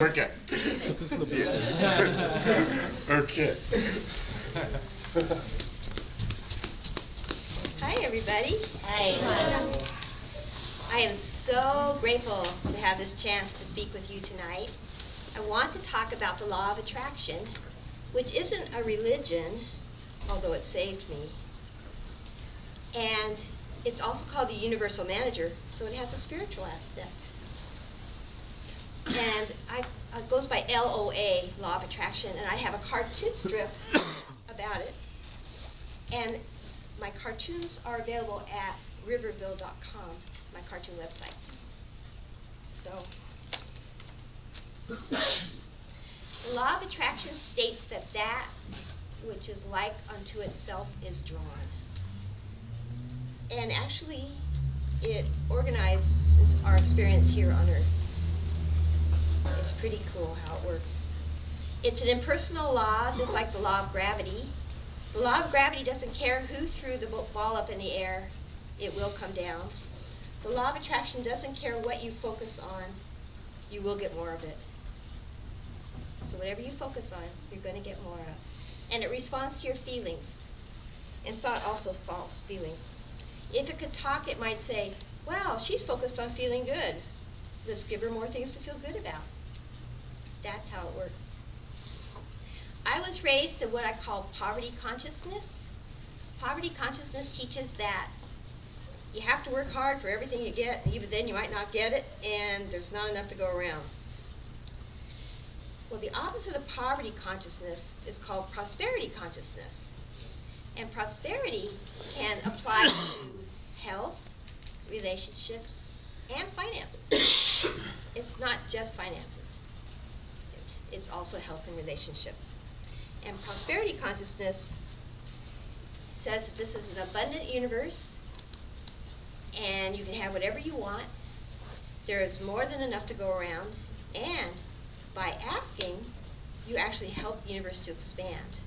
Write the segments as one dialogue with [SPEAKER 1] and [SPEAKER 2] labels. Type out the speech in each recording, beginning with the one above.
[SPEAKER 1] Okay. okay.
[SPEAKER 2] Hi, everybody. Hi. I am so grateful to have this chance to speak with you tonight. I want to talk about the law of attraction, which isn't a religion, although it saved me. And it's also called the universal manager, so it has a spiritual aspect. And I, it goes by LOA, Law of Attraction, and I have a cartoon strip about it. And my cartoons are available at riverville.com, my cartoon website. So, the law of attraction states that that which is like unto itself is drawn. And actually, it organizes our experience here on earth. It's pretty cool how it works. It's an impersonal law, just like the law of gravity. The law of gravity doesn't care who threw the ball up in the air, it will come down. The law of attraction doesn't care what you focus on, you will get more of it. So whatever you focus on, you're going to get more of. And it responds to your feelings. And thought also false feelings. If it could talk, it might say, wow, she's focused on feeling good. Let's give her more things to feel good about. That's how it works. I was raised in what I call poverty consciousness. Poverty consciousness teaches that you have to work hard for everything you get, even then you might not get it, and there's not enough to go around. Well, the opposite of poverty consciousness is called prosperity consciousness. And prosperity can apply to health, relationships, and finances. it's not just finances. It's also health and relationship. And prosperity consciousness says that this is an abundant universe and you can have whatever you want. There is more than enough to go around and by asking, you actually help the universe to expand.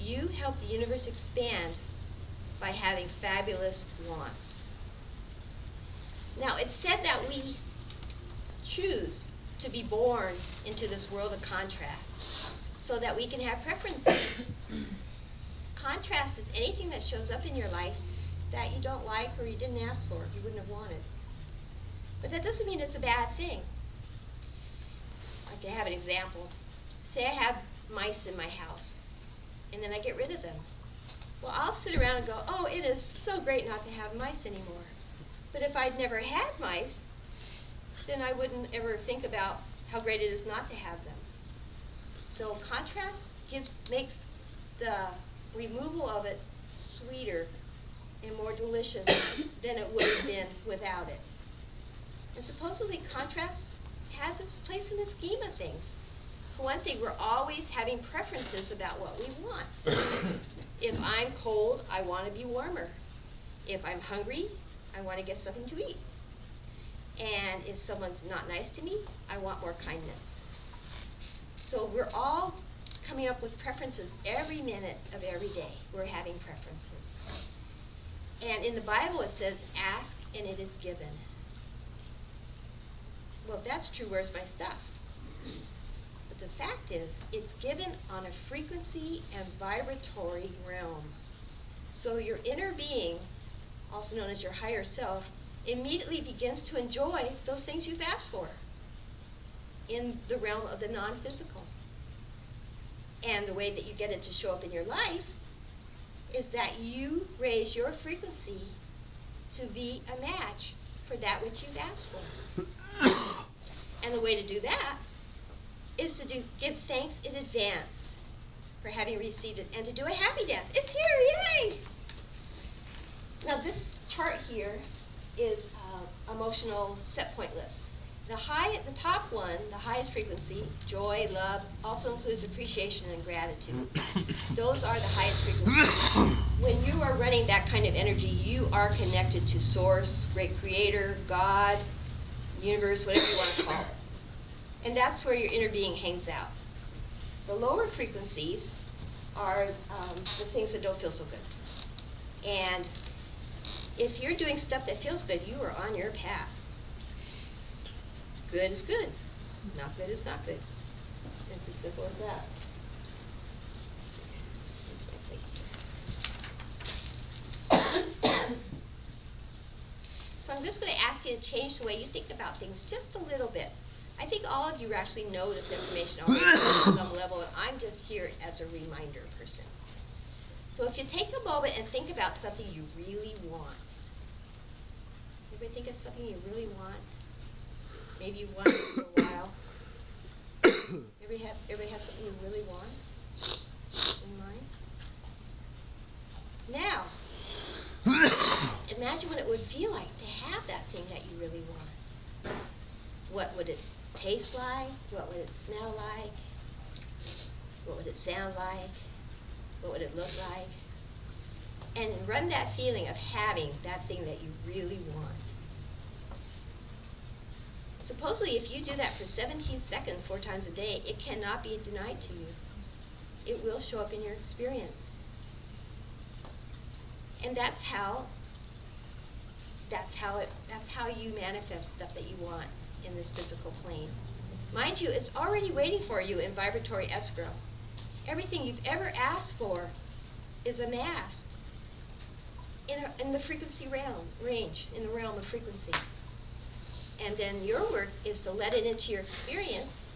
[SPEAKER 2] You help the universe expand by having fabulous wants. Now, it's said that we choose to be born into this world of contrast so that we can have preferences. contrast is anything that shows up in your life that you don't like or you didn't ask for, you wouldn't have wanted. But that doesn't mean it's a bad thing. Like I can have an example. Say I have mice in my house, and then I get rid of them. Well, I'll sit around and go, oh, it is so great not to have mice anymore. But if I'd never had mice, then I wouldn't ever think about how great it is not to have them. So contrast gives makes the removal of it sweeter and more delicious than it would have been without it. And supposedly contrast has its place in the scheme of things. For one thing, we're always having preferences about what we want. if I'm cold, I want to be warmer. If I'm hungry, I want to get something to eat. And if someone's not nice to me, I want more kindness. So we're all coming up with preferences every minute of every day. We're having preferences. And in the Bible it says, ask and it is given. Well, that's true, where's my stuff? But the fact is, it's given on a frequency and vibratory realm. So your inner being, also known as your higher self, immediately begins to enjoy those things you've asked for in the realm of the non-physical. And the way that you get it to show up in your life is that you raise your frequency to be a match for that which you've asked for. and the way to do that is to do give thanks in advance for having received it and to do a happy dance. It's here, yay! Now this chart here is uh, emotional set point list. The high at the top one, the highest frequency, joy, love, also includes appreciation and gratitude. Those are the highest frequencies. When you are running that kind of energy, you are connected to source, great creator, God, universe, whatever you want to call it. And that's where your inner being hangs out. The lower frequencies are um, the things that don't feel so good. And if you're doing stuff that feels good, you are on your path. Good is good. Not good is not good. It's as simple as that. So I'm just going to ask you to change the way you think about things just a little bit. I think all of you actually know this information at some level, and I'm just here as a reminder person. So if you take a moment and think about something you really want. Anybody think it's something you really want? Maybe you want it for a while. everybody have, everybody have something you really want in mind? Now, imagine what it would feel like to have that thing that you really want. What would it taste like? What would it smell like? What would it sound like? What would it look like? And run that feeling of having that thing that you really want. Supposedly, if you do that for 17 seconds four times a day, it cannot be denied to you. It will show up in your experience. And that's how that's how it that's how you manifest stuff that you want in this physical plane. Mind you, it's already waiting for you in vibratory escrow. Everything you've ever asked for is amassed in, a, in the frequency realm, range, in the realm of frequency. And then your work is to let it into your experience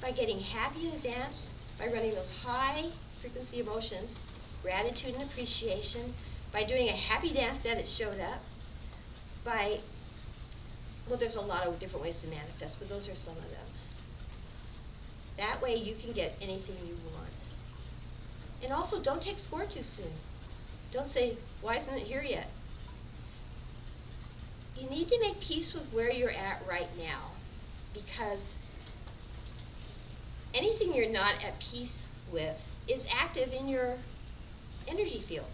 [SPEAKER 2] by getting happy in advance, by running those high frequency emotions, gratitude and appreciation, by doing a happy dance that it showed up, by, well, there's a lot of different ways to manifest, but those are some of them. That way you can get anything you want. And also, don't take score too soon. Don't say, why isn't it here yet? You need to make peace with where you're at right now because anything you're not at peace with is active in your energy field.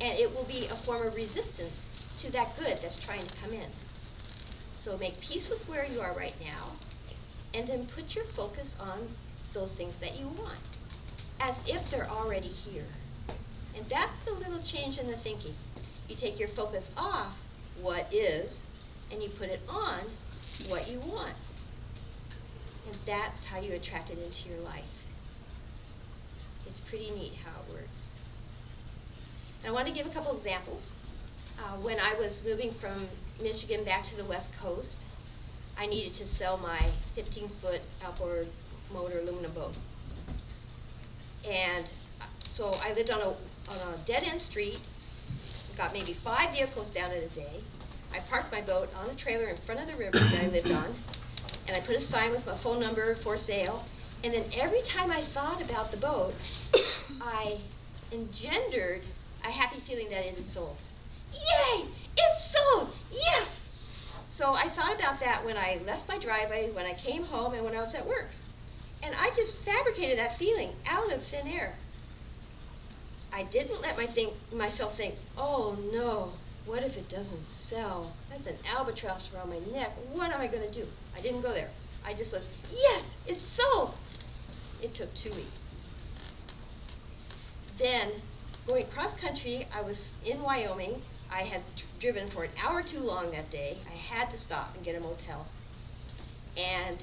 [SPEAKER 2] And it will be a form of resistance to that good that's trying to come in. So make peace with where you are right now, and then put your focus on those things that you want, as if they're already here. And that's the little change in the thinking. You take your focus off what is, and you put it on what you want. And that's how you attract it into your life. It's pretty neat how it works. And I want to give a couple examples. Uh, when I was moving from Michigan back to the West Coast, I needed to sell my 15-foot outboard motor aluminum boat. And uh, so I lived on a, on a dead-end street, got maybe five vehicles down in a day. I parked my boat on a trailer in front of the river that I lived on, and I put a sign with my phone number for sale. And then every time I thought about the boat, I engendered a happy feeling that it had sold. Yay! It's sold! Yes! So I thought about that when I left my driveway, when I came home, and when I was at work. And I just fabricated that feeling out of thin air. I didn't let my think, myself think, oh no, what if it doesn't sell? That's an albatross around my neck. What am I going to do? I didn't go there. I just was, yes, it's sold. It took two weeks. Then, going cross country, I was in Wyoming I had driven for an hour too long that day. I had to stop and get a motel. And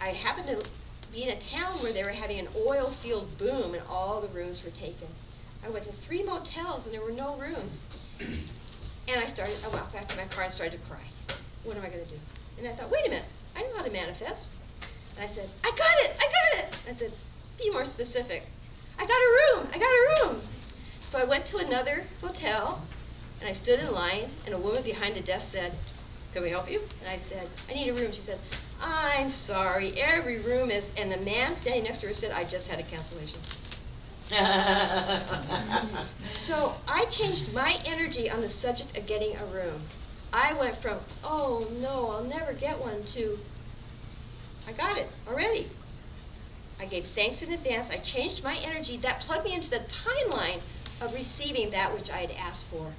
[SPEAKER 2] I happened to be in a town where they were having an oil field boom and all the rooms were taken. I went to three motels and there were no rooms. And I started, I walked back to my car and started to cry. What am I going to do? And I thought, wait a minute, I know how to manifest. And I said, I got it, I got it. I said, be more specific. I got a room, I got a room. So I went to another motel and I stood in line, and a woman behind the desk said, can we help you? And I said, I need a room. She said, I'm sorry, every room is, and the man standing next to her said, I just had a cancellation. so I changed my energy on the subject of getting a room. I went from, oh no, I'll never get one, to, I got it already. I gave thanks in advance. I changed my energy. That plugged me into the timeline of receiving that which I had asked for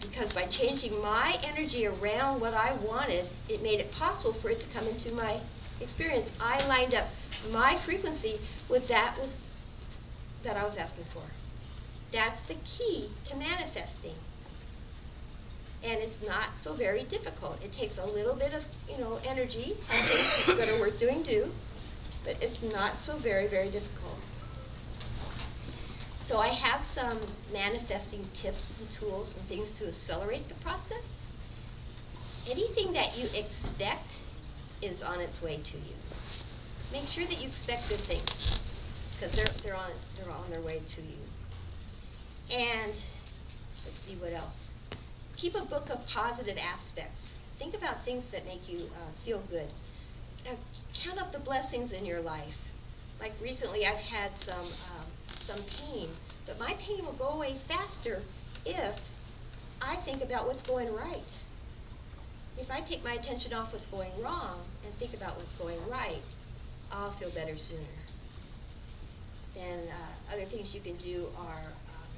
[SPEAKER 2] because by changing my energy around what I wanted, it made it possible for it to come into my experience. I lined up my frequency with that with, that I was asking for. That's the key to manifesting. And it's not so very difficult. It takes a little bit of, you know, energy, some things that are worth doing do, but it's not so very, very difficult. So I have some manifesting tips and tools and things to accelerate the process. Anything that you expect is on its way to you. Make sure that you expect good things, because they're, they're, on, they're on their way to you. And let's see what else. Keep a book of positive aspects. Think about things that make you uh, feel good. Uh, count up the blessings in your life. Like recently, I've had some um, some pain, but my pain will go away faster if I think about what's going right. If I take my attention off what's going wrong and think about what's going right, I'll feel better sooner. Then uh, other things you can do are, um,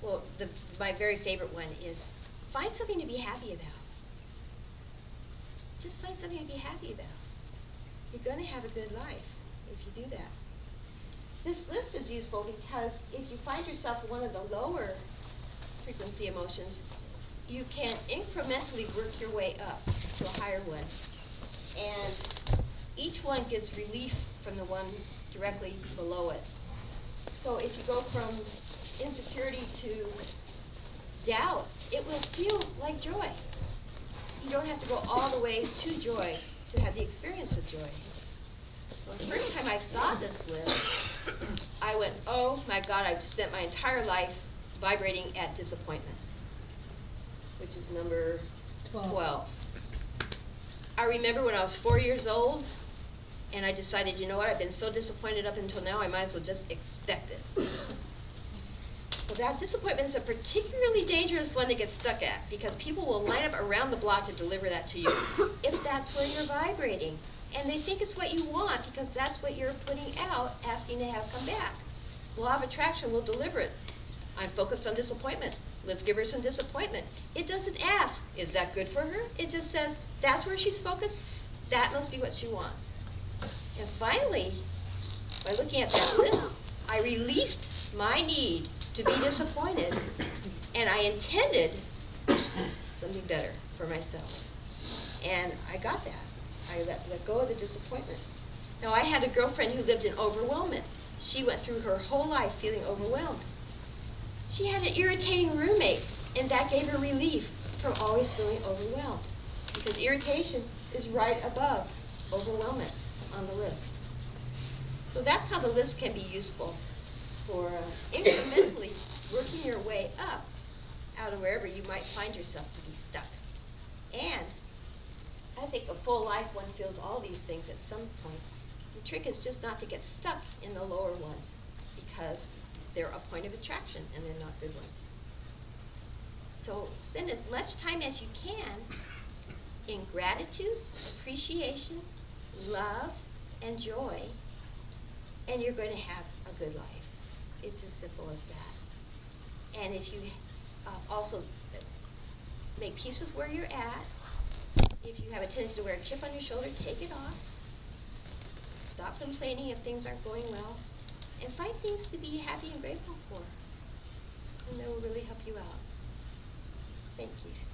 [SPEAKER 2] well, the, my very favorite one is find something to be happy about. Just find something to be happy about. You're going to have a good life if you do that. This list is useful because if you find yourself one of the lower frequency emotions, you can incrementally work your way up to a higher one. And each one gives relief from the one directly below it. So if you go from insecurity to doubt, it will feel like joy. You don't have to go all the way to joy to have the experience of joy. Well, the first time I saw this list, I went, oh my God, I've spent my entire life vibrating at disappointment, which is number 12. 12. I remember when I was four years old, and I decided, you know what, I've been so disappointed up until now, I might as well just expect it. Well, that disappointment is a particularly dangerous one to get stuck at because people will line up around the block to deliver that to you if that's where you're vibrating and they think it's what you want because that's what you're putting out, asking to have come back. Law of attraction will deliver it. I'm focused on disappointment. Let's give her some disappointment. It doesn't ask, is that good for her? It just says, that's where she's focused. That must be what she wants. And finally, by looking at that list, I released my need to be disappointed, and I intended something better for myself. And I got that. I let, let go of the disappointment. Now, I had a girlfriend who lived in overwhelmment. She went through her whole life feeling overwhelmed. She had an irritating roommate, and that gave her relief from always feeling overwhelmed. Because irritation is right above overwhelmment on the list. So that's how the list can be useful for uh, incrementally working your way up out of wherever you might find yourself to be stuck. And I think a full life one feels all these things at some point. The trick is just not to get stuck in the lower ones because they're a point of attraction and they're not good ones. So spend as much time as you can in gratitude, appreciation, love, and joy, and you're going to have a good life. It's as simple as that. And if you uh, also make peace with where you're at, if you have a tendency to wear a chip on your shoulder, take it off. Stop complaining if things aren't going well. And find things to be happy and grateful for. And that will really help you out. Thank you.